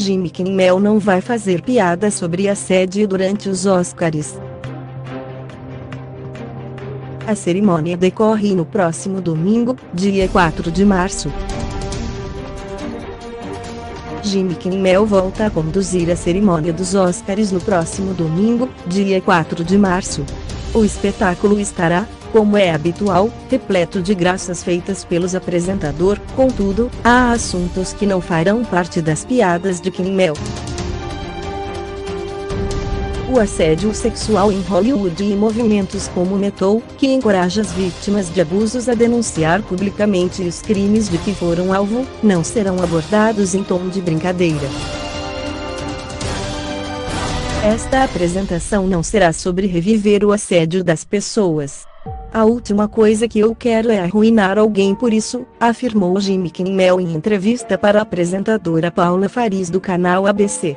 Jimmy Kimmel não vai fazer piada sobre assédio durante os Oscars. A cerimônia decorre no próximo domingo, dia 4 de março. Jimmy Kimmel volta a conduzir a cerimônia dos Oscars no próximo domingo, dia 4 de março. O espetáculo estará, como é habitual, repleto de graças feitas pelos apresentador, contudo, há assuntos que não farão parte das piadas de Kimmel. O assédio sexual em Hollywood e movimentos como o Metal, que encoraja as vítimas de abusos a denunciar publicamente os crimes de que foram alvo, não serão abordados em tom de brincadeira. Esta apresentação não será sobre reviver o assédio das pessoas. A última coisa que eu quero é arruinar alguém por isso, afirmou Jimmy Kimmel em entrevista para a apresentadora Paula Faris do canal ABC.